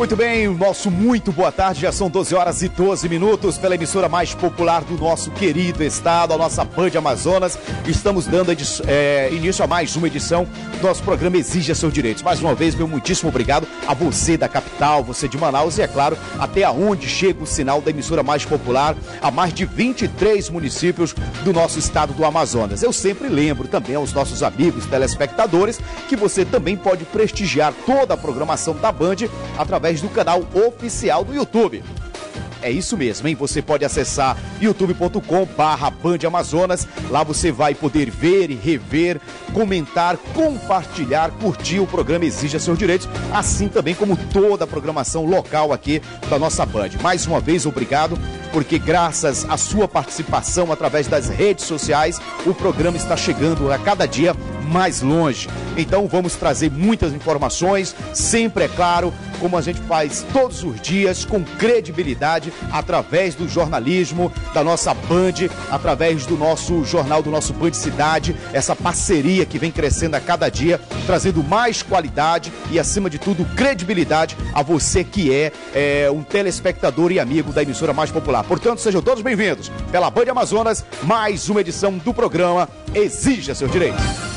Muito bem, nosso muito boa tarde, já são 12 horas e 12 minutos pela emissora mais popular do nosso querido estado, a nossa Band Amazonas. Estamos dando é, início a mais uma edição do nosso programa Exija Seus Direitos. Mais uma vez, meu muitíssimo obrigado a você da capital, você de Manaus e, é claro, até aonde chega o sinal da emissora mais popular a mais de 23 municípios do nosso estado do Amazonas. Eu sempre lembro também aos nossos amigos telespectadores que você também pode prestigiar toda a programação da Band através através do canal oficial do YouTube. É isso mesmo, hein? Você pode acessar youtube.com barra Amazonas. Lá você vai poder ver e rever, comentar, compartilhar, curtir o programa Exija Seus Direitos, assim também como toda a programação local aqui da nossa Band. Mais uma vez, obrigado, porque graças à sua participação através das redes sociais, o programa está chegando a cada dia mais longe. Então vamos trazer muitas informações, sempre é claro, como a gente faz todos os dias, com credibilidade, através do jornalismo da nossa Band, através do nosso jornal, do nosso Band Cidade, essa parceria que vem crescendo a cada dia, trazendo mais qualidade e, acima de tudo, credibilidade a você que é, é um telespectador e amigo da emissora mais popular. Portanto, sejam todos bem-vindos pela Band Amazonas, mais uma edição do programa Exija Seus Direitos.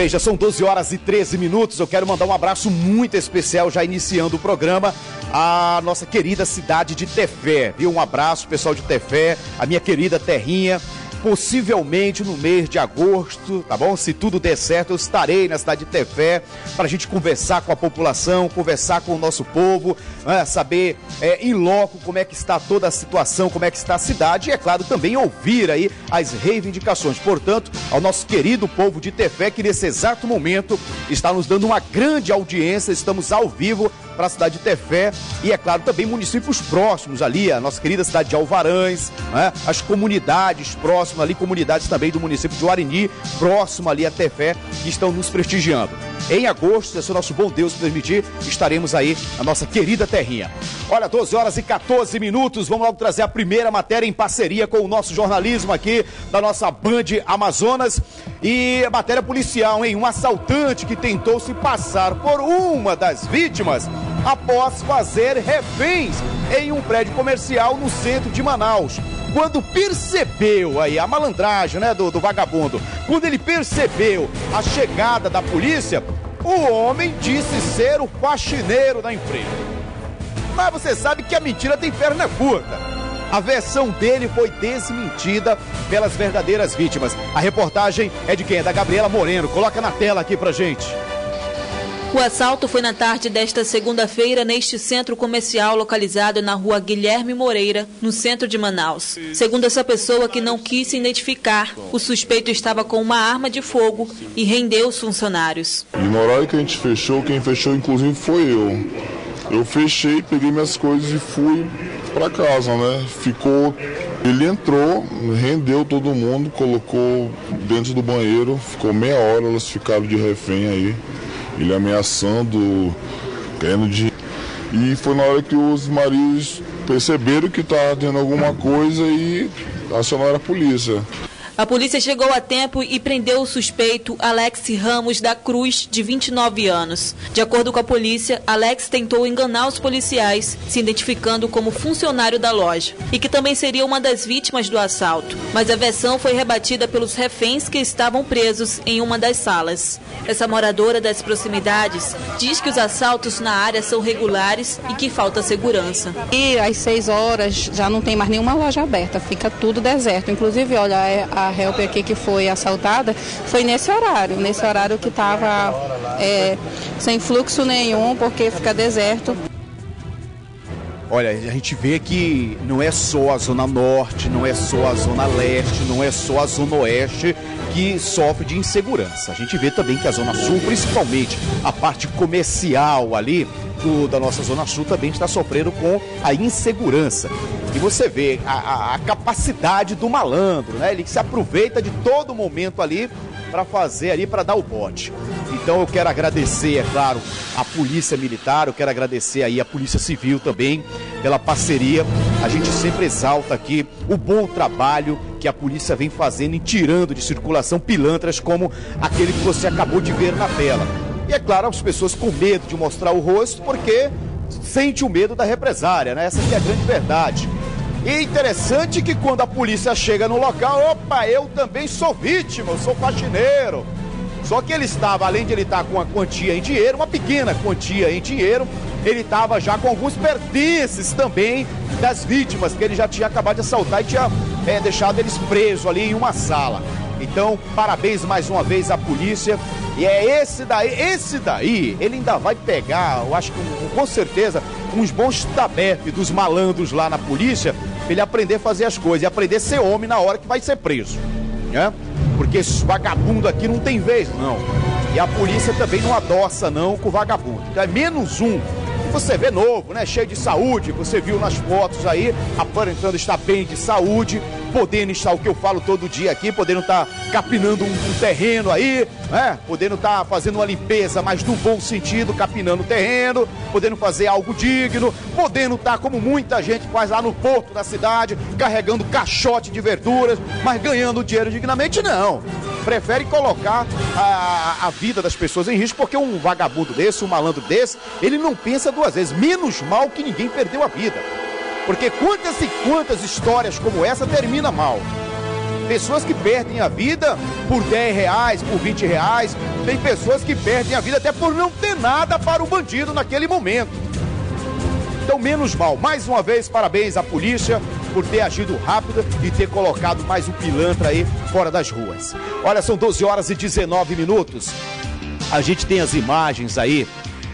Bem, já são 12 horas e 13 minutos. Eu quero mandar um abraço muito especial, já iniciando o programa, à nossa querida cidade de Tefé. Viu? Um abraço, pessoal de Tefé, a minha querida terrinha possivelmente no mês de agosto, tá bom? Se tudo der certo, eu estarei na cidade de Tefé para a gente conversar com a população, conversar com o nosso povo, né? saber é, em loco como é que está toda a situação, como é que está a cidade e, é claro, também ouvir aí as reivindicações. Portanto, ao nosso querido povo de Tefé, que nesse exato momento está nos dando uma grande audiência, estamos ao vivo para a cidade de Tefé e, é claro, também municípios próximos ali, a nossa querida cidade de Alvarães, né? as comunidades próximas ali, comunidades também do município de Uarini, próximo ali a Tefé, que estão nos prestigiando. Em agosto, se o nosso bom Deus permitir, estaremos aí na nossa querida terrinha. Olha, 12 horas e 14 minutos, vamos logo trazer a primeira matéria em parceria com o nosso jornalismo aqui da nossa Band Amazonas. E a matéria policial, hein? Um assaltante que tentou se passar por uma das vítimas após fazer reféns em um prédio comercial no centro de Manaus. Quando percebeu aí a malandragem né, do, do vagabundo, quando ele percebeu a chegada da polícia, o homem disse ser o faxineiro da empresa. Mas você sabe que a mentira tem perna curta. A versão dele foi desmentida pelas verdadeiras vítimas. A reportagem é de quem? É da Gabriela Moreno. Coloca na tela aqui pra gente. O assalto foi na tarde desta segunda-feira neste centro comercial localizado na rua Guilherme Moreira, no centro de Manaus. Segundo essa pessoa que não quis se identificar, o suspeito estava com uma arma de fogo e rendeu os funcionários. E na hora que a gente fechou, quem fechou inclusive foi eu. Eu fechei, peguei minhas coisas e fui para casa, né? Ficou. Ele entrou, rendeu todo mundo, colocou dentro do banheiro, ficou meia hora, elas ficaram de refém aí ele ameaçando, querendo de. E foi na hora que os maridos perceberam que estava tendo alguma coisa e acionaram a polícia. A polícia chegou a tempo e prendeu o suspeito Alex Ramos da Cruz, de 29 anos. De acordo com a polícia, Alex tentou enganar os policiais, se identificando como funcionário da loja, e que também seria uma das vítimas do assalto. Mas a versão foi rebatida pelos reféns que estavam presos em uma das salas. Essa moradora das proximidades diz que os assaltos na área são regulares e que falta segurança. E às 6 horas já não tem mais nenhuma loja aberta, fica tudo deserto. Inclusive, olha, é a a help aqui que foi assaltada foi nesse horário, nesse horário que estava é, sem fluxo nenhum, porque fica deserto. Olha, a gente vê que não é só a Zona Norte, não é só a Zona Leste, não é só a Zona Oeste que sofre de insegurança. A gente vê também que a Zona Sul, principalmente a parte comercial ali do, da nossa Zona Sul, também está sofrendo com a insegurança. E você vê a, a, a capacidade do malandro, né? Ele se aproveita de todo momento ali para fazer ali, para dar o bote. Então eu quero agradecer, é claro, a Polícia Militar, eu quero agradecer aí a Polícia Civil também pela parceria. A gente sempre exalta aqui o bom trabalho que a polícia vem fazendo em tirando de circulação pilantras como aquele que você acabou de ver na tela. E é claro, as pessoas com medo de mostrar o rosto porque sente o medo da represária, né? Essa é a grande verdade. E interessante que quando a polícia chega no local, opa, eu também sou vítima, eu sou faxineiro. Só que ele estava, além de ele estar com uma quantia em dinheiro, uma pequena quantia em dinheiro, ele estava já com alguns pertences também das vítimas que ele já tinha acabado de assaltar e tinha é, deixado eles presos ali em uma sala. Então, parabéns mais uma vez à polícia. E é esse daí, esse daí, ele ainda vai pegar, eu acho que com certeza, uns bons tabefe dos malandros lá na polícia, ele aprender a fazer as coisas e aprender a ser homem na hora que vai ser preso. Né? Porque esse vagabundo aqui não tem vez, não. E a polícia também não adoça, não, com vagabundo. Então é menos um você vê novo, né? Cheio de saúde. Você viu nas fotos aí, aparentando estar bem de saúde, podendo estar o que eu falo todo dia aqui, podendo estar capinando um, terreno aí, né? Podendo estar fazendo uma limpeza, mas no bom sentido, capinando o terreno, podendo fazer algo digno, podendo estar como muita gente faz lá no porto da cidade, carregando caixote de verduras, mas ganhando dinheiro dignamente, não prefere colocar a, a vida das pessoas em risco, porque um vagabundo desse, um malandro desse, ele não pensa duas vezes. Menos mal que ninguém perdeu a vida. Porque quantas e quantas histórias como essa terminam mal. Pessoas que perdem a vida por 10 reais, por 20 reais. Tem pessoas que perdem a vida até por não ter nada para o bandido naquele momento. Então, menos mal. Mais uma vez, parabéns à polícia por ter agido rápido e ter colocado mais um pilantra aí fora das ruas. Olha, são 12 horas e 19 minutos. A gente tem as imagens aí.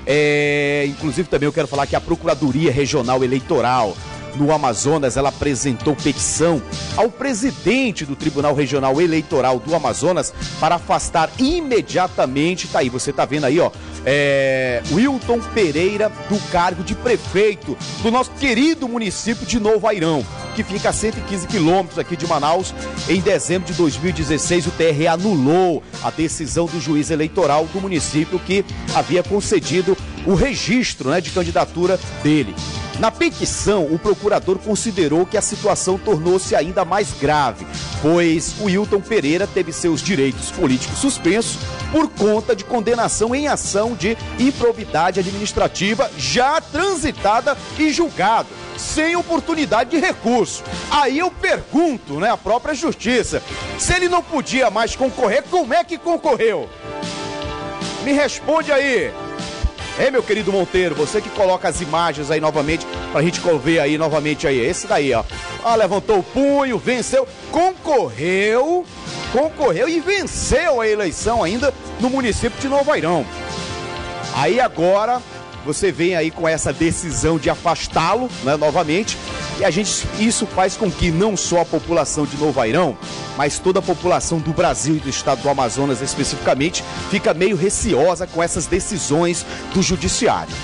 É, inclusive também eu quero falar que a Procuradoria Regional Eleitoral no Amazonas, ela apresentou petição ao presidente do Tribunal Regional Eleitoral do Amazonas para afastar imediatamente, tá aí, você tá vendo aí, ó, é, Wilton Pereira do cargo de prefeito do nosso querido município de Novo Airão, que fica a 115 quilômetros aqui de Manaus. Em dezembro de 2016, o TRE anulou a decisão do juiz eleitoral do município que havia concedido o registro né, de candidatura dele. Na petição, o procurador considerou que a situação tornou-se ainda mais grave, pois o Wilton Pereira teve seus direitos políticos suspensos por conta de condenação em ação de improbidade administrativa já transitada e julgado, sem oportunidade de recurso. Aí eu pergunto, né, a própria justiça, se ele não podia mais concorrer, como é que concorreu? Me responde aí. É, meu querido Monteiro, você que coloca as imagens aí novamente, pra gente ver aí novamente aí. Esse daí, ó. Ah, levantou o punho, venceu, concorreu, concorreu e venceu a eleição ainda no município de Novo Airão. Aí agora você vem aí com essa decisão de afastá-lo, né, novamente, e a gente, isso faz com que não só a população de Novo Airão, mas toda a população do Brasil e do estado do Amazonas especificamente, fica meio receosa com essas decisões do judiciário.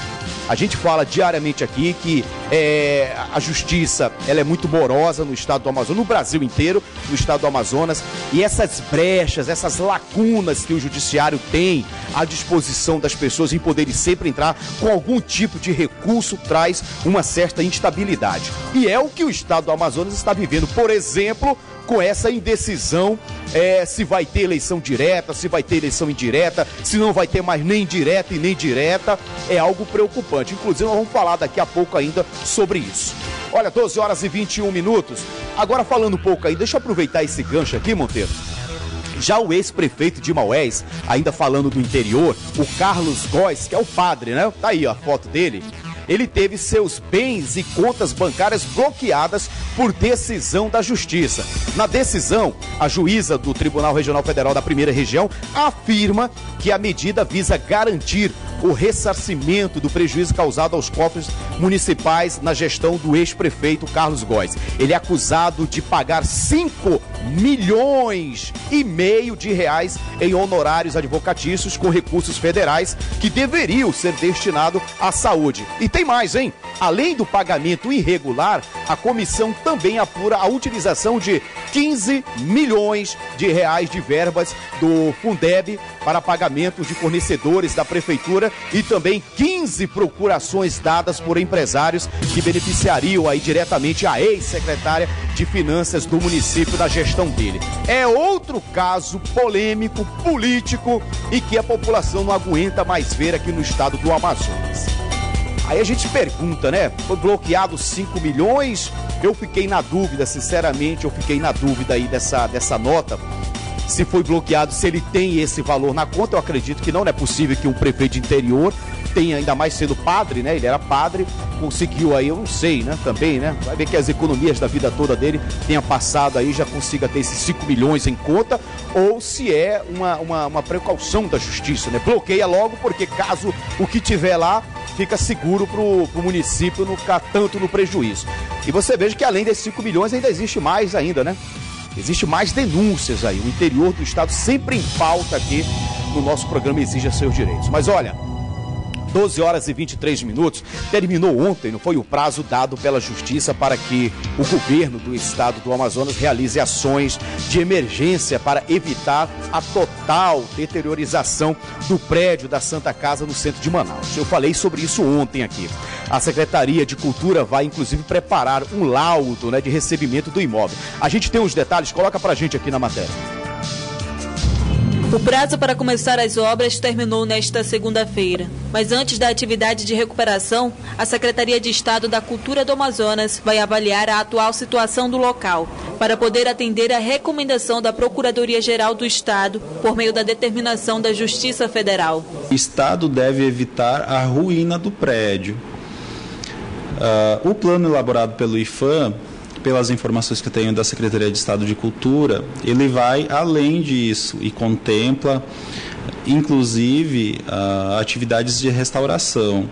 A gente fala diariamente aqui que é, a justiça ela é muito morosa no estado do Amazonas, no Brasil inteiro, no estado do Amazonas, e essas brechas, essas lacunas que o judiciário tem à disposição das pessoas em poderem sempre entrar com algum tipo de recurso traz uma certa instabilidade. E é o que o estado do Amazonas está vivendo, por exemplo, com essa indecisão é, se vai ter eleição direta, se vai ter eleição indireta, se não vai ter mais nem direta e nem direta, é algo preocupante. Inclusive, nós vamos falar daqui a pouco ainda sobre isso. Olha, 12 horas e 21 minutos. Agora falando um pouco aí, deixa eu aproveitar esse gancho aqui, Monteiro. Já o ex-prefeito de Maués, ainda falando do interior, o Carlos Góes, que é o padre, né? Tá aí ó, a foto dele ele teve seus bens e contas bancárias bloqueadas por decisão da Justiça. Na decisão, a juíza do Tribunal Regional Federal da Primeira Região afirma que a medida visa garantir o ressarcimento do prejuízo causado aos cofres municipais na gestão do ex-prefeito Carlos Góes. Ele é acusado de pagar 5 milhões e meio de reais em honorários advocatícios com recursos federais que deveriam ser destinados à saúde. E tem mais, hein? Além do pagamento irregular, a comissão também apura a utilização de 15 milhões de reais de verbas do Fundeb para pagamentos de fornecedores da prefeitura e também 15 procurações dadas por empresários que beneficiariam aí diretamente a ex-secretária de Finanças do município da gestão dele. É outro caso polêmico, político e que a população não aguenta mais ver aqui no estado do Amazonas. Aí a gente pergunta, né? Foi bloqueado 5 milhões? Eu fiquei na dúvida, sinceramente, eu fiquei na dúvida aí dessa, dessa nota. Se foi bloqueado, se ele tem esse valor na conta, eu acredito que não, não é possível que um prefeito de interior tenha, ainda mais sendo padre, né? Ele era padre, conseguiu aí, eu não sei, né? Também, né? Vai ver que as economias da vida toda dele tenha passado aí, já consiga ter esses 5 milhões em conta, ou se é uma, uma, uma precaução da justiça, né? Bloqueia logo, porque caso o que tiver lá fica seguro para o município não ficar tanto no prejuízo. E você veja que além desses 5 milhões ainda existe mais ainda, né? Existe mais denúncias aí. O interior do estado sempre em pauta aqui no nosso programa Exija Seus Direitos. Mas olha, 12 horas e 23 minutos. Terminou ontem, não foi o prazo dado pela Justiça para que o governo do estado do Amazonas realize ações de emergência para evitar a total deteriorização do prédio da Santa Casa no centro de Manaus. Eu falei sobre isso ontem aqui. A Secretaria de Cultura vai inclusive preparar um laudo né, de recebimento do imóvel. A gente tem os detalhes, coloca pra gente aqui na matéria. O prazo para começar as obras terminou nesta segunda-feira, mas antes da atividade de recuperação, a Secretaria de Estado da Cultura do Amazonas vai avaliar a atual situação do local, para poder atender a recomendação da Procuradoria-Geral do Estado por meio da determinação da Justiça Federal. O Estado deve evitar a ruína do prédio. Uh, o plano elaborado pelo IFAM pelas informações que eu tenho da Secretaria de Estado de Cultura, ele vai além disso e contempla, inclusive, uh, atividades de restauração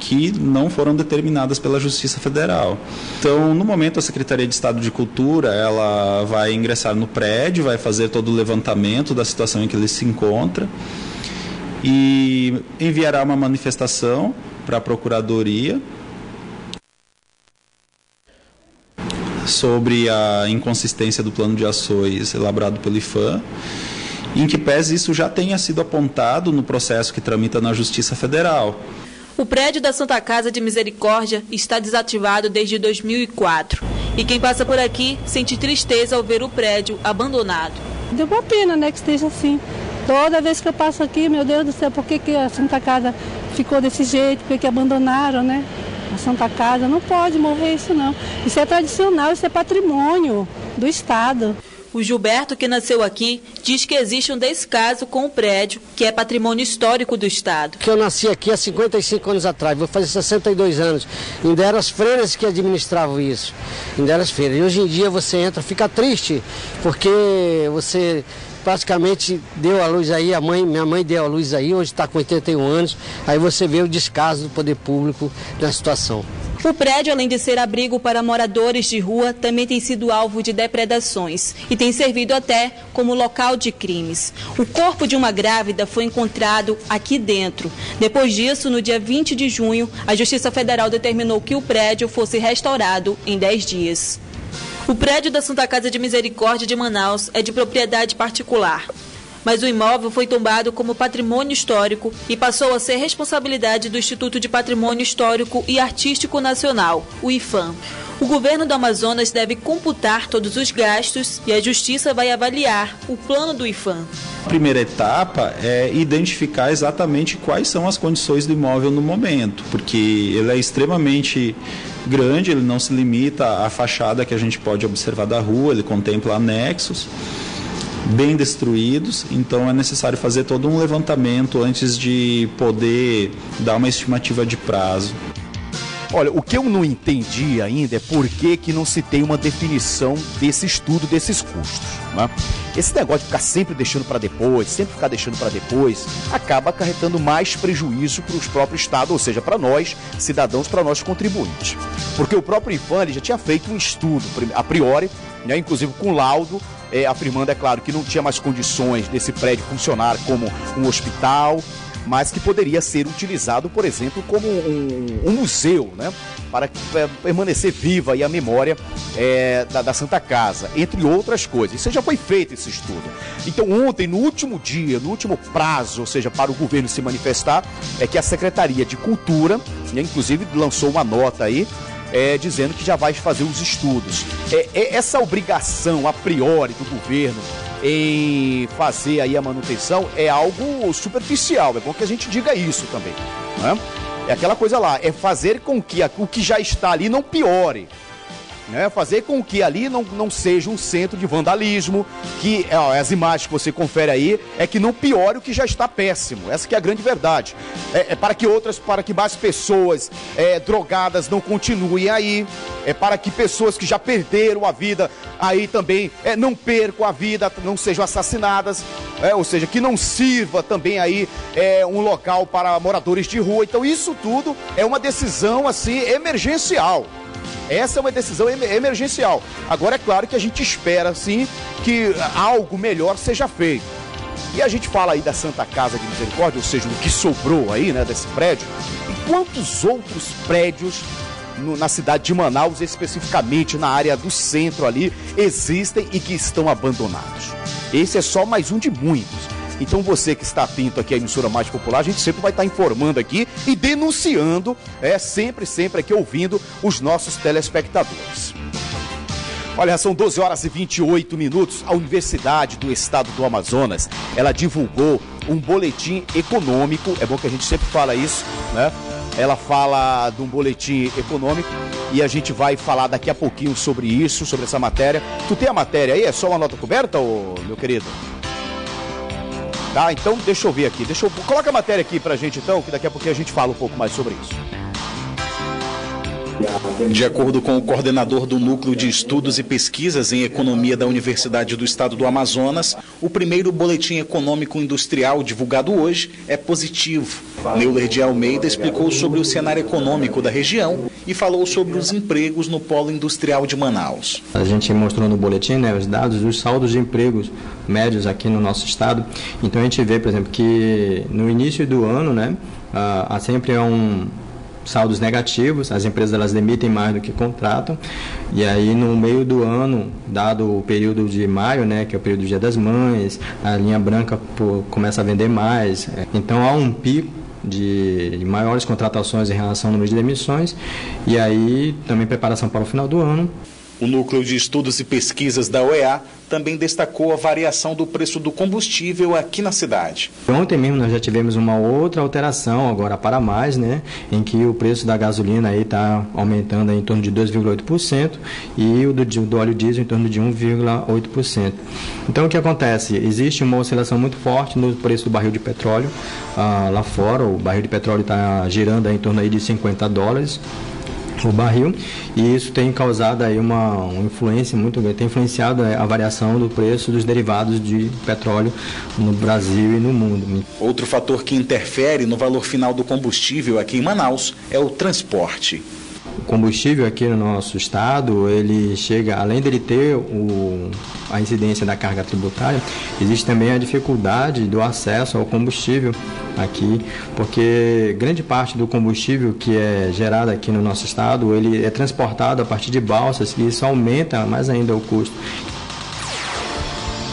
que não foram determinadas pela Justiça Federal. Então, no momento, a Secretaria de Estado de Cultura ela vai ingressar no prédio, vai fazer todo o levantamento da situação em que ele se encontra e enviará uma manifestação para a Procuradoria sobre a inconsistência do plano de ações elaborado pelo IFAM, em que pese isso já tenha sido apontado no processo que tramita na Justiça Federal. O prédio da Santa Casa de Misericórdia está desativado desde 2004. E quem passa por aqui sente tristeza ao ver o prédio abandonado. Deu uma pena, né, que esteja assim. Toda vez que eu passo aqui, meu Deus do céu, por que, que a Santa Casa ficou desse jeito? Por que, que abandonaram, né? Santa Casa, não pode morrer isso não. Isso é tradicional, isso é patrimônio do Estado. O Gilberto, que nasceu aqui, diz que existe um descaso com o prédio, que é patrimônio histórico do Estado. Que eu nasci aqui há 55 anos atrás, vou fazer 62 anos. Ainda eram as freiras que administravam isso. Ainda eram as freiras. E hoje em dia você entra, fica triste, porque você praticamente deu a luz aí, a mãe, minha mãe deu a luz aí, hoje está com 81 anos, aí você vê o descaso do poder público na situação. O prédio, além de ser abrigo para moradores de rua, também tem sido alvo de depredações e tem servido até como local de crimes. O corpo de uma grávida foi encontrado aqui dentro. Depois disso, no dia 20 de junho, a Justiça Federal determinou que o prédio fosse restaurado em 10 dias. O prédio da Santa Casa de Misericórdia de Manaus é de propriedade particular, mas o imóvel foi tombado como patrimônio histórico e passou a ser responsabilidade do Instituto de Patrimônio Histórico e Artístico Nacional, o IFAM. O governo do Amazonas deve computar todos os gastos e a justiça vai avaliar o plano do IFAM. A primeira etapa é identificar exatamente quais são as condições do imóvel no momento, porque ele é extremamente grande, ele não se limita à fachada que a gente pode observar da rua, ele contempla anexos bem destruídos, então é necessário fazer todo um levantamento antes de poder dar uma estimativa de prazo. Olha, o que eu não entendi ainda é por que, que não se tem uma definição desse estudo desses custos. Né? Esse negócio de ficar sempre deixando para depois, sempre ficar deixando para depois, acaba acarretando mais prejuízo para os próprios estados, ou seja, para nós, cidadãos, para nós contribuintes. Porque o próprio IFAM já tinha feito um estudo, a priori, né, inclusive com laudo, é, afirmando, é claro, que não tinha mais condições desse prédio funcionar como um hospital, mas que poderia ser utilizado, por exemplo, como um, um museu, né? Para é, permanecer viva a memória é, da, da, Santa Casa, entre outras coisas. Isso já foi feito esse estudo. Então, ontem, no último dia, no último prazo, ou seja, para o governo se manifestar, é que a Secretaria de Cultura, né, inclusive, lançou uma nota aí é, dizendo que já vai fazer os estudos. É, é, essa obrigação a priori do governo em fazer aí a manutenção é algo superficial. É bom que a gente diga isso também. Né? É aquela coisa lá, é fazer com que o que já está ali não piore né? fazer com que ali não, não seja um centro de vandalismo, que ó, as imagens que você confere aí é que não piore o que já está péssimo. Essa que é a grande verdade. É, é para que outras, para que mais pessoas é, drogadas não continuem aí, é para que pessoas que já perderam a vida aí também é, não percam a vida, não sejam assassinadas, é, ou seja, que não sirva também aí é, um local para moradores de rua. Então isso tudo é uma decisão assim emergencial. Essa é uma decisão emergencial. Agora é claro que a gente espera sim que algo melhor seja feito. E a gente fala aí da Santa Casa de Misericórdia, ou seja, do que sobrou aí, né, desse prédio. E quantos outros prédios no, na cidade de Manaus, especificamente na área do centro ali, existem e que estão abandonados? Esse é só mais um de muitos. Então você que está atento aqui à emissora mais popular, a gente sempre vai estar informando aqui e denunciando, é sempre, sempre aqui ouvindo os nossos telespectadores. Olha, são 12 horas e 28 minutos. A Universidade do Estado do Amazonas, ela divulgou um boletim econômico. É bom que a gente sempre fala isso, né? Ela fala de um boletim econômico e a gente vai falar daqui a pouquinho sobre isso, sobre essa matéria. Tu tem a matéria aí? É só uma nota coberta, ô, meu querido? Tá? Então deixa eu ver aqui. Deixa eu... Coloca a matéria aqui pra gente então, que daqui a pouquinho a gente fala um pouco mais sobre isso. De acordo com o coordenador do Núcleo de Estudos e Pesquisas em Economia da Universidade do Estado do Amazonas, o primeiro boletim econômico industrial divulgado hoje é positivo. Neuler de Almeida explicou sobre o cenário econômico da região e falou sobre os empregos no polo industrial de Manaus. A gente mostrou no boletim né, os dados dos saldos de empregos médios aqui no nosso estado. Então a gente vê, por exemplo, que no início do ano, né, há sempre um saldos negativos, as empresas elas demitem mais do que contratam, e aí no meio do ano, dado o período de maio, né, que é o período do Dia das Mães, a linha branca pô, começa a vender mais, então há um pico de, de maiores contratações em relação ao número de demissões, e aí também preparação para o final do ano. O Núcleo de Estudos e Pesquisas da OEA também destacou a variação do preço do combustível aqui na cidade. Ontem mesmo nós já tivemos uma outra alteração, agora para mais, né, em que o preço da gasolina está aumentando em torno de 2,8% e o do, do, óleo diesel em torno de 1,8%. Então o que acontece? Existe uma oscilação muito forte no preço do barril de petróleo ah, lá fora, o barril de petróleo está girando em torno aí de 50 dólares o barril e isso tem causado aí uma, uma influência muito grande, tem influenciado é, a variação do preço dos derivados de petróleo no Brasil e no mundo. Outro fator que interfere no valor final do combustível aqui em Manaus é o transporte o combustível aqui no nosso estado, ele chega, além dele ter o, a incidência da carga tributária, existe também a dificuldade do acesso ao combustível aqui, porque grande parte do combustível que é gerado aqui no nosso estado, ele é transportado a partir de balsas e isso aumenta mais ainda o custo.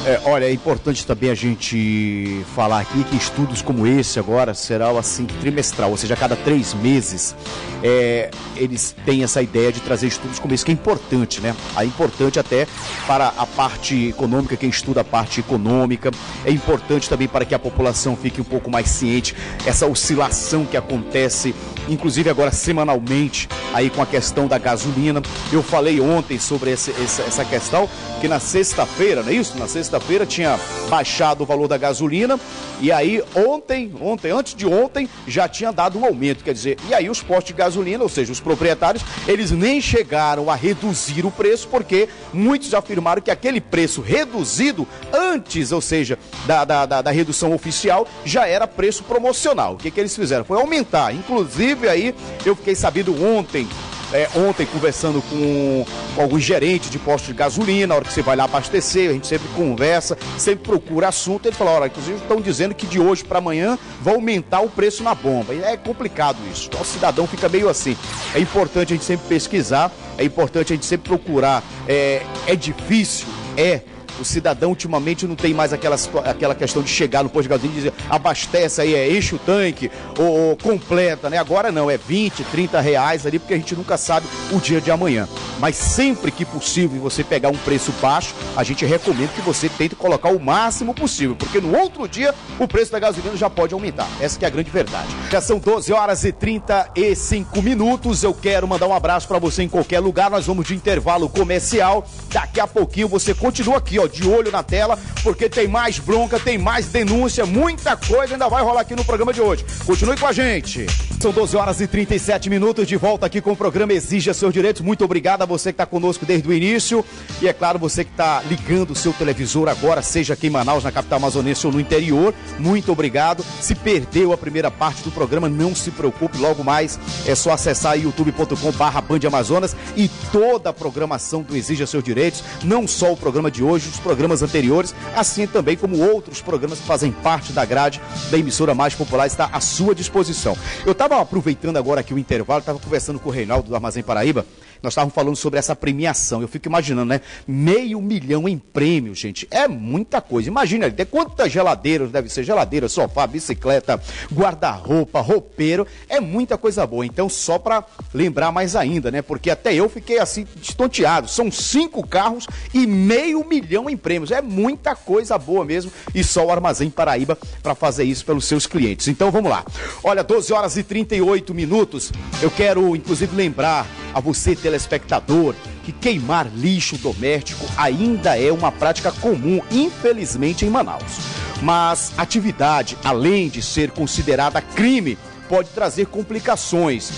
É, olha, é importante também a gente falar aqui que estudos como esse agora serão assim trimestral, ou seja, a cada três meses é, eles têm essa ideia de trazer estudos como esse, que é importante, né? É importante até para a parte econômica, quem estuda a parte econômica, é importante também para que a população fique um pouco mais ciente, essa oscilação que acontece, inclusive agora semanalmente, aí com a questão da gasolina. Eu falei ontem sobre esse, essa, essa questão, que na sexta-feira, não é isso? Na sexta sexta-feira tinha baixado o valor da gasolina e aí ontem, ontem, antes de ontem, já tinha dado um aumento, quer dizer, e aí os postos de gasolina, ou seja, os proprietários, eles nem chegaram a reduzir o preço porque muitos afirmaram que aquele preço reduzido antes, ou seja, da, da, da, da redução oficial, já era preço promocional. O que, que eles fizeram? Foi aumentar. Inclusive aí eu fiquei sabendo ontem é, ontem conversando com, alguns gerentes de postos de gasolina, na hora que você vai lá abastecer, a gente sempre conversa, sempre procura assunto. Ele falou: olha, inclusive estão dizendo que de hoje para amanhã vai aumentar o preço na bomba. E é complicado isso. O cidadão fica meio assim. É importante a gente sempre pesquisar, é importante a gente sempre procurar. É, é difícil? É o cidadão ultimamente não tem mais aquela, aquela questão de chegar no posto de gasolina e dizer abastece aí, é, enche o tanque ou, ou, completa, né? Agora não, é 20, 30 reais ali, porque a gente nunca sabe o dia de amanhã. Mas sempre que possível você pegar um preço baixo, a gente recomenda que você tente colocar o máximo possível, porque no outro dia o preço da gasolina já pode aumentar. Essa é a grande verdade. Já são 12 horas e 35 minutos. Eu quero mandar um abraço para você em qualquer lugar. Nós vamos de intervalo comercial. Daqui a pouquinho você continua aqui, ó, de olho na tela, porque tem mais bronca, tem mais denúncia, muita coisa ainda vai rolar aqui no programa de hoje. Continue com a gente. São 12 horas e 37 minutos de volta aqui com o programa Exija Seus Direitos. Muito obrigado a você que está conosco desde o início. E é claro, você que está ligando o seu televisor agora, seja aqui em Manaus, na capital amazonense ou no interior. Muito obrigado. Se perdeu a primeira parte do programa, não se preocupe, logo mais é só acessar youtube.com barra Band Amazonas e toda a programação do Exija Seus Direitos, não só o programa de hoje, os programas anteriores, assim também como outros programas que fazem parte da grade da emissora mais popular está à sua disposição. Eu estava aproveitando agora aqui o intervalo, estava conversando com o Reinaldo do Armazém Paraíba nós estávamos falando sobre essa premiação. Eu fico imaginando, né? Meio milhão em prêmios, gente. É muita coisa. Imagina, tem quantas geladeiras deve ser geladeira, sofá, bicicleta, guarda-roupa, roupeiro. É muita coisa boa. Então, só para lembrar mais ainda, né? Porque até eu fiquei assim, estonteado. São cinco carros e meio milhão em prêmios. É muita coisa boa mesmo. E só o Armazém Paraíba para fazer isso pelos seus clientes. Então, vamos lá. Olha, 12 horas e 38 minutos. Eu quero, inclusive, lembrar a você, telespectador, que queimar lixo doméstico ainda é uma prática comum, infelizmente, em Manaus. Mas atividade, além de ser considerada crime, pode trazer complicações.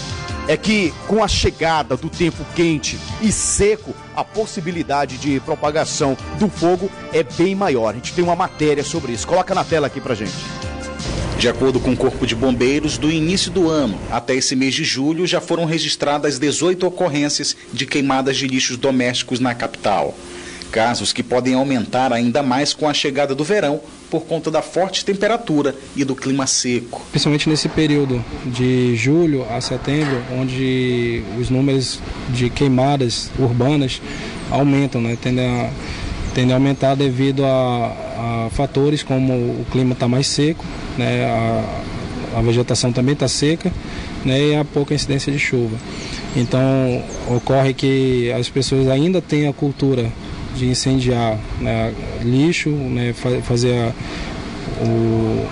É que com a chegada do tempo quente e seco, a possibilidade de propagação do fogo é bem maior. A gente tem uma matéria sobre isso. Coloca na tela aqui pra gente. De acordo com o Corpo de Bombeiros, do início do ano até esse mês de julho já foram registradas 18 ocorrências de queimadas de lixos domésticos na capital. Casos que podem aumentar ainda mais com a chegada do verão, por conta da forte temperatura e do clima seco. Principalmente nesse período de julho a setembro, onde os números de queimadas urbanas aumentam, né? tendem a tende a aumentar devido a, a fatores como o clima está mais seco, né, a, a vegetação também está seca né, e a pouca incidência de chuva. Então ocorre que as pessoas ainda têm a cultura de incendiar né, lixo, né, fazer a, o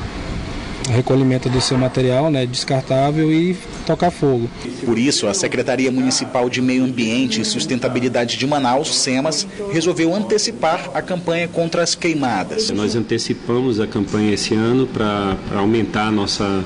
recolhimento do seu material né, descartável e tocar fogo. Por isso, a Secretaria Municipal de Meio Ambiente e Sustentabilidade de Manaus, SEMAS, resolveu antecipar a campanha contra as queimadas. Nós antecipamos a campanha esse ano para aumentar a nossa,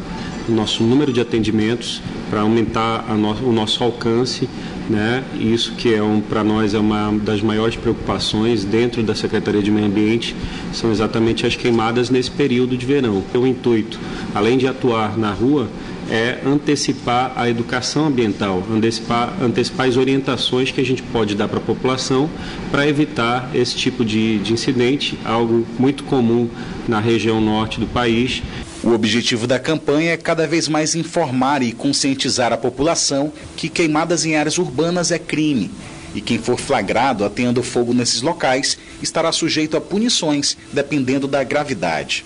o nosso número de atendimentos, para aumentar no, o nosso alcance né? Isso que é um, para nós é uma das maiores preocupações dentro da Secretaria de Meio Ambiente são exatamente as queimadas nesse período de verão. O intuito, além de atuar na rua, é antecipar a educação ambiental, antecipar, antecipar as orientações que a gente pode dar para a população para evitar esse tipo de, de incidente, algo muito comum na região norte do país. O objetivo da campanha é cada vez mais informar e conscientizar a população que queimadas em áreas urbanas é crime. E quem for flagrado atendo fogo nesses locais estará sujeito a punições, dependendo da gravidade.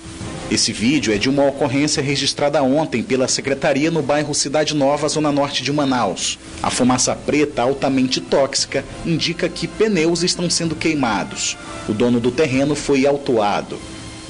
Esse vídeo é de uma ocorrência registrada ontem pela Secretaria no bairro Cidade Nova, zona norte de Manaus. A fumaça preta, altamente tóxica, indica que pneus estão sendo queimados. O dono do terreno foi autuado.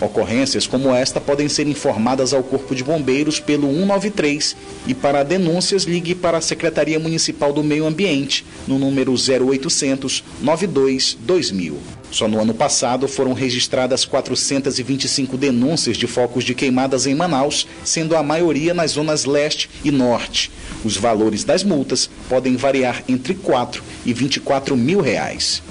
Ocorrências como esta podem ser informadas ao Corpo de Bombeiros pelo 193 e para denúncias ligue para a Secretaria Municipal do Meio Ambiente no número 0800 92 2000. Só no ano passado foram registradas 425 denúncias de focos de queimadas em Manaus, sendo a maioria nas zonas leste e norte. Os valores das multas podem variar entre 4 e 24 mil reais.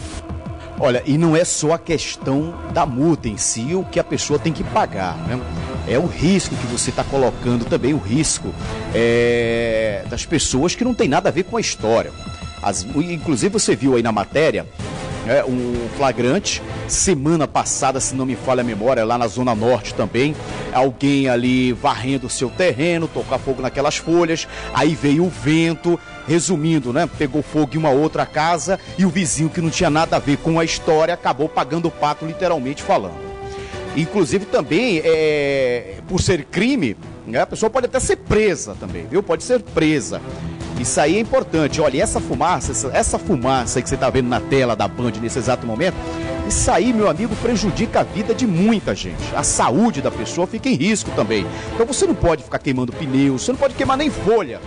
Olha, e não é só a questão da multa em si, o que a pessoa tem que pagar, né? é o risco que você está colocando também, o risco é, das pessoas que não tem nada a ver com a história. As, inclusive você viu aí na matéria é, um flagrante. Semana passada, se não me falha a memória, lá na Zona Norte também, alguém ali varrendo o seu terreno, tocar fogo naquelas folhas, aí veio o vento, resumindo, né? Pegou fogo em uma outra casa e o vizinho que não tinha nada a ver com a história acabou pagando o pato, literalmente falando. Inclusive também, é, por ser crime, né, a pessoa pode até ser presa também, viu? Pode ser presa. Isso aí é importante. Olha, essa fumaça, essa, essa fumaça que você está vendo na tela da Band nesse exato momento, isso aí, meu amigo, prejudica a vida de muita gente. A saúde da pessoa fica em risco também. Então você não pode ficar queimando pneus, você não pode queimar nem folha.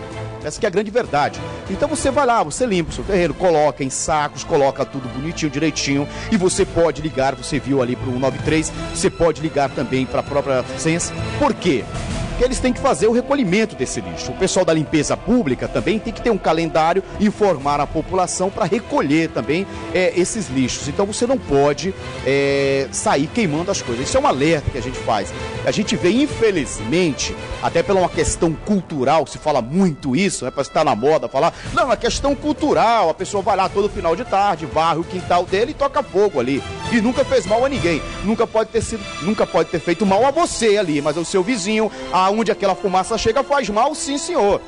Essa que é a grande verdade. Então você vai lá, você limpa o seu terreno, coloca em sacos, coloca tudo bonitinho, direitinho. E você pode ligar, você viu ali para o 193, você pode ligar também para a própria Sense. Por quê? Porque eles têm que fazer o recolhimento desse lixo. O pessoal da limpeza pública também tem que ter um calendário e informar a população para recolher também é, esses lixos. Então você não pode é, sair queimando as coisas. Isso é um alerta que a gente faz. A gente vê, infelizmente, até pela uma questão cultural, se fala muito isso, né, para estar na moda, falar, não, é questão cultural, a pessoa vai lá todo final de tarde, varre o quintal dele e toca fogo ali. E nunca fez mal a ninguém. Nunca pode ter sido, nunca pode ter feito mal a você ali, mas ao seu vizinho, a aonde aquela fumaça chega faz mal, sim, senhor.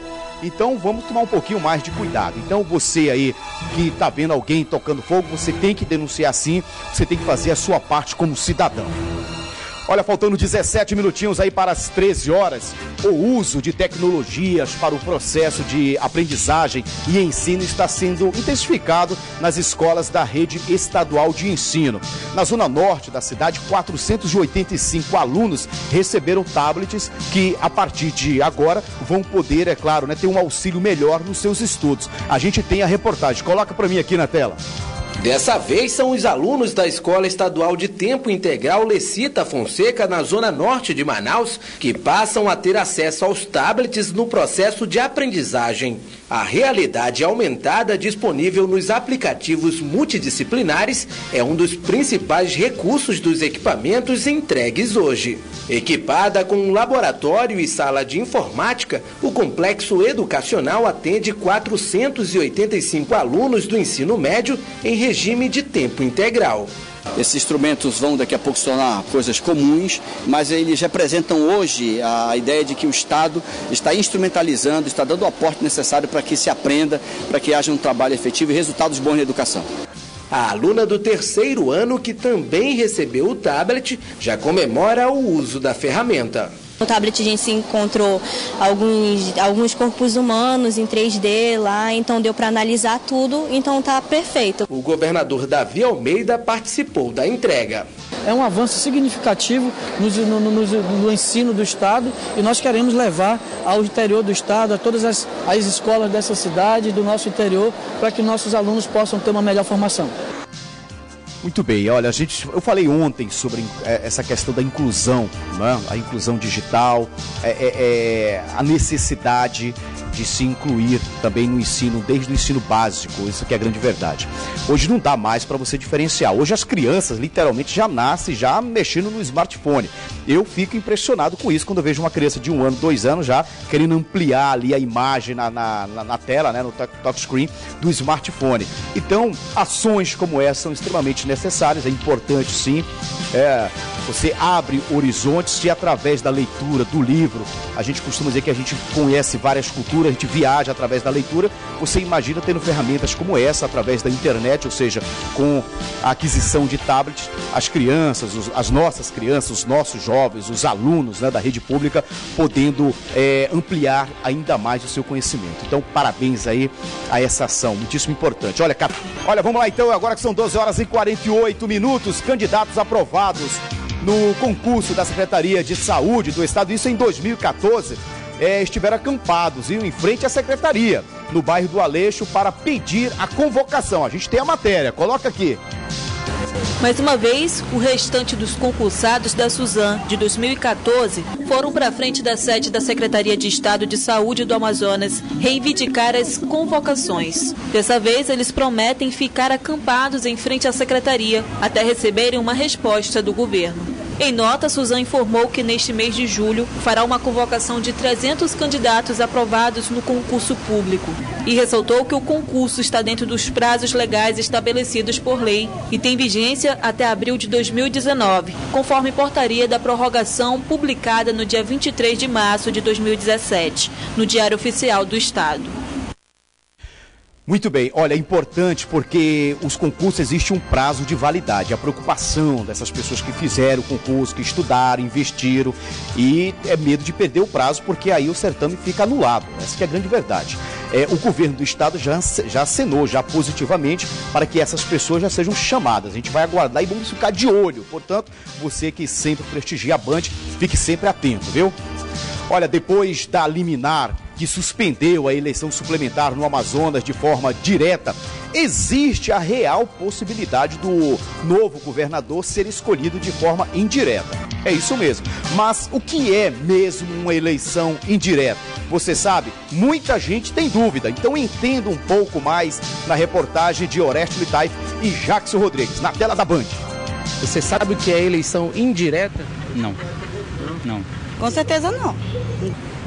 Então vamos tomar um pouquinho mais de cuidado. Então você aí que está vendo alguém tocando fogo, você tem que denunciar sim, você tem que fazer a sua parte como cidadão. Olha, faltando 17 minutinhos aí para as 13 horas, o uso de tecnologias para o processo de aprendizagem e ensino está sendo intensificado nas escolas da rede estadual de ensino. Na zona norte da cidade, 485 alunos receberam tablets que, a partir de agora, vão poder, é claro, né, ter um auxílio melhor nos seus estudos. A gente tem a reportagem. Coloca para mim aqui na tela. Dessa vez são os alunos da Escola Estadual de Tempo Integral Lecita Fonseca, na zona norte de Manaus, que passam a ter acesso aos tablets no processo de aprendizagem. A realidade aumentada disponível nos aplicativos multidisciplinares é um dos principais recursos dos equipamentos entregues hoje. Equipada com um laboratório e sala de informática, o complexo educacional atende 485 alunos do ensino médio em regime de tempo integral. Esses instrumentos vão daqui a pouco se tornar coisas comuns, mas eles representam hoje a ideia de que o Estado está instrumentalizando, está dando o aporte necessário para que se aprenda, para que haja um trabalho efetivo e resultados bons na educação. A aluna do terceiro ano, que também recebeu o tablet, já comemora o uso da ferramenta. No tablet a gente se encontrou alguns, alguns corpos humanos em 3D lá, então deu para analisar tudo, então tá perfeito. O governador Davi Almeida participou da entrega. É um avanço significativo no, no, no, no ensino do Estado e nós queremos levar ao interior do Estado, a todas as, as escolas dessa cidade, do nosso interior, para que nossos alunos possam ter uma melhor formação. Muito bem, olha, a gente, eu falei ontem sobre é, essa questão da inclusão, né? a inclusão digital, é, é, é, a necessidade de se incluir também no ensino, desde o ensino básico, isso que é a grande verdade. Hoje não dá mais para você diferenciar. Hoje as crianças literalmente já nascem já mexendo no smartphone. Eu fico impressionado com isso quando eu vejo uma criança de um ano, dois anos já querendo ampliar ali a imagem na, na, na, tela, né, no touchscreen do smartphone. Então, ações como essa são extremamente necessárias, é importante sim. É, você abre horizontes e através da leitura, do livro, a gente costuma dizer que a gente conhece várias culturas, a gente viaja através da leitura. Você imagina tendo ferramentas como essa através da internet, ou seja, com a aquisição de tablets, as crianças, as nossas crianças, os nossos jovens, os alunos né, da rede pública, podendo é, ampliar ainda mais o seu conhecimento. Então, parabéns aí a essa ação, muitíssimo importante. Olha, olha, vamos lá então, agora que são 12 horas e 48 minutos, candidatos aprovados no concurso da Secretaria de Saúde do Estado, isso em 2014, é, estiveram acampados, iam em frente à Secretaria, no bairro do Aleixo, para pedir a convocação. A gente tem a matéria, coloca aqui. Mais uma vez, o restante dos concursados da Suzan de 2014 foram para frente da sede da Secretaria de Estado de Saúde do Amazonas reivindicar as convocações. Dessa vez, eles prometem ficar acampados em frente à secretaria até receberem uma resposta do governo. Em nota, Suzan informou que neste mês de julho fará uma convocação de 300 candidatos aprovados no concurso público e ressaltou que o concurso está dentro dos prazos legais estabelecidos por lei e tem vigência até abril de 2019, conforme portaria da prorrogação publicada no dia 23 de março de 2017, no Diário Oficial do Estado. Muito bem, olha, é importante porque os concursos existe um prazo de validade. A preocupação dessas pessoas que fizeram o concurso, que estudaram, investiram e é medo de perder o prazo porque aí o certame fica anulado. Essa é a grande verdade. É, o governo do estado já, já acenou, já positivamente, para que essas pessoas já sejam chamadas. A gente vai aguardar e vamos ficar de olho. Portanto, você que sempre prestigia a Band, fique sempre atento, viu? Olha, depois da liminar que suspendeu a eleição suplementar no Amazonas de forma direta, existe a real possibilidade do novo governador ser escolhido de forma indireta. É isso mesmo. Mas o que é mesmo uma eleição indireta? Você sabe, muita gente tem dúvida, então entenda um pouco mais na reportagem de Oreste Litai e Jackson Rodrigues, na tela da Band. Você sabe o que é eleição indireta? Não. Não. Com certeza não.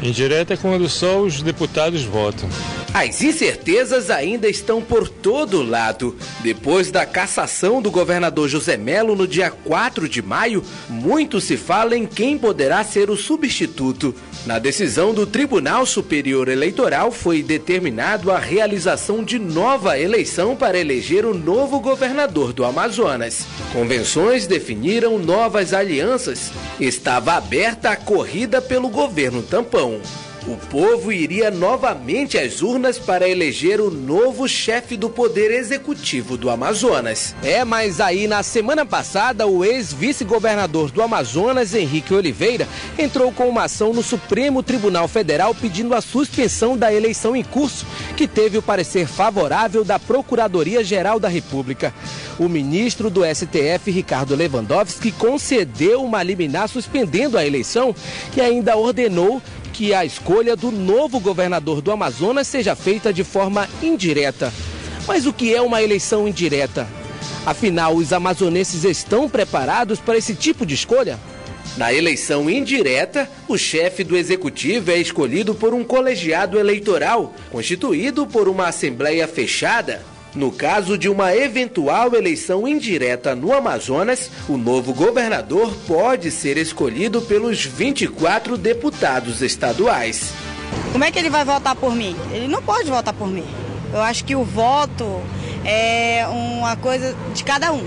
Indireta é quando só os deputados votam. As incertezas ainda estão por todo lado. Depois da cassação do governador José Melo no dia 4 de maio, muito se fala em quem poderá ser o substituto. Na decisão do Tribunal Superior Eleitoral foi determinado a realização de nova eleição para eleger o novo governador do Amazonas. Convenções definiram novas alianças. Estava aberta a corrida pelo governo tampão o povo iria novamente às urnas para eleger o novo chefe do Poder Executivo do Amazonas. É, mas aí na semana passada, o ex-vice-governador do Amazonas, Henrique Oliveira, entrou com uma ação no Supremo Tribunal Federal pedindo a suspensão da eleição em curso, que teve o parecer favorável da Procuradoria-Geral da República. O ministro do STF, Ricardo Lewandowski, concedeu uma liminar suspendendo a eleição e ainda ordenou que a escolha do novo governador do Amazonas seja feita de forma indireta. Mas o que é uma eleição indireta? Afinal, os amazonenses estão preparados para esse tipo de escolha? Na eleição indireta, o chefe do executivo é escolhido por um colegiado eleitoral, constituído por uma assembleia fechada no caso de uma eventual eleição indireta no Amazonas, o novo governador pode ser escolhido pelos 24 deputados estaduais. Como é que ele vai votar por mim? Ele não pode votar por mim. Eu acho que o voto é uma coisa de cada um.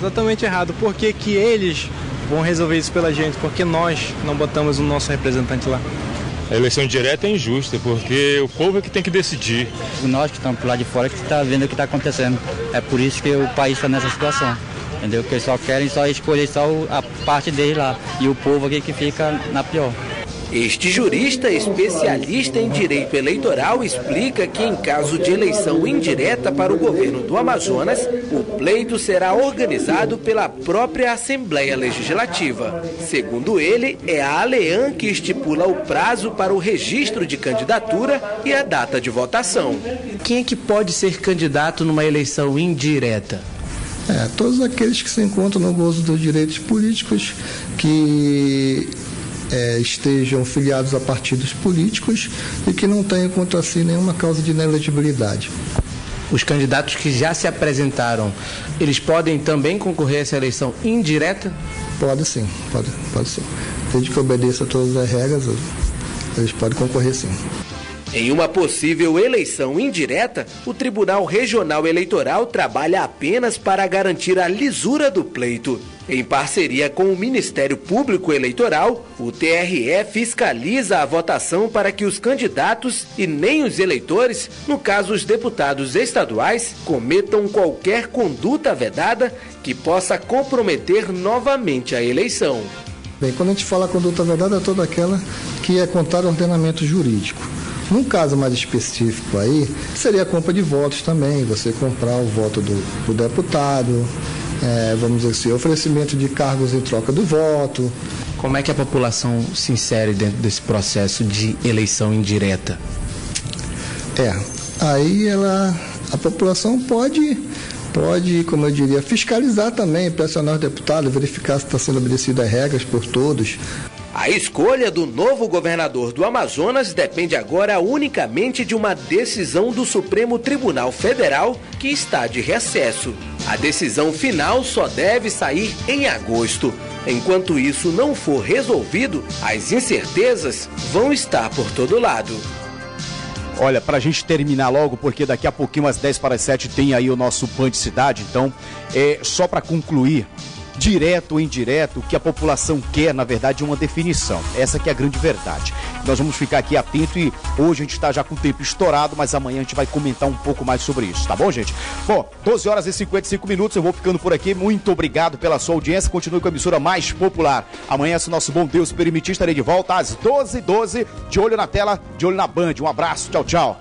Totalmente errado. Por que, que eles vão resolver isso pela gente? Porque nós não botamos o nosso representante lá. A eleição direta é injusta, porque o povo é que tem que decidir. Nós que estamos por lá de fora que está vendo o que está acontecendo. É por isso que o país está nessa situação. Entendeu? Que eles só querem só escolher só a parte deles lá. E o povo aqui que fica na pior. Este jurista especialista em direito eleitoral explica que, em caso de eleição indireta para o governo do Amazonas, o pleito será organizado pela própria Assembleia Legislativa. Segundo ele, é a ALEAN que estipula o prazo para o registro de candidatura e a data de votação. Quem é que pode ser candidato numa eleição indireta? É, todos aqueles que se encontram no gozo dos direitos políticos, que é, estejam filiados a partidos políticos e que não tenham contra si nenhuma causa de inelegibilidade. Os candidatos que já se apresentaram, eles podem também concorrer a essa eleição indireta? Pode sim, pode, pode sim. Desde que obedeça a todas as regras, eles podem concorrer sim. Em uma possível eleição indireta, o Tribunal Regional Eleitoral trabalha apenas para garantir a lisura do pleito. Em parceria com o Ministério Público Eleitoral, o TRE fiscaliza a votação para que os candidatos e nem os eleitores, no caso os deputados estaduais, cometam qualquer conduta vedada que possa comprometer novamente a eleição. Bem, quando a gente fala conduta vedada, é toda aquela que é contrária ao ordenamento jurídico. Num caso mais específico aí, seria a compra de votos também, você comprar o voto do, do deputado, é, vamos dizer assim, oferecimento de cargos em troca do voto. Como é que a população se insere dentro desse processo de eleição indireta? É, aí ela, a população pode pode, como eu diria, fiscalizar também, pressionar os deputados, verificar se está sendo obedecidas as regras por todos. A escolha do novo governador do Amazonas depende agora unicamente de uma decisão do Supremo Tribunal Federal que está de recesso. A decisão final só deve sair em agosto. Enquanto isso não for resolvido, as incertezas vão estar por todo lado. Olha, para a gente terminar logo, porque daqui a pouquinho, às 10 para as 7, tem aí o nosso Pan de Cidade. Então, é, só para concluir, direto ou indireto, o que a população quer, na verdade, é uma definição. Essa que é a grande verdade. Nós vamos ficar aqui atento e hoje a gente está já com o tempo estourado, mas amanhã a gente vai comentar um pouco mais sobre isso, tá bom, gente? Bom, 12 horas e 55 minutos, eu vou ficando por aqui. Muito obrigado pela sua audiência. Continue com a emissora mais popular. Amanhã, se nosso bom Deus permitir, estarei de volta às 12h12, 12, de olho na tela, de olho na Band. Um abraço, tchau, tchau.